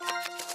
Bye.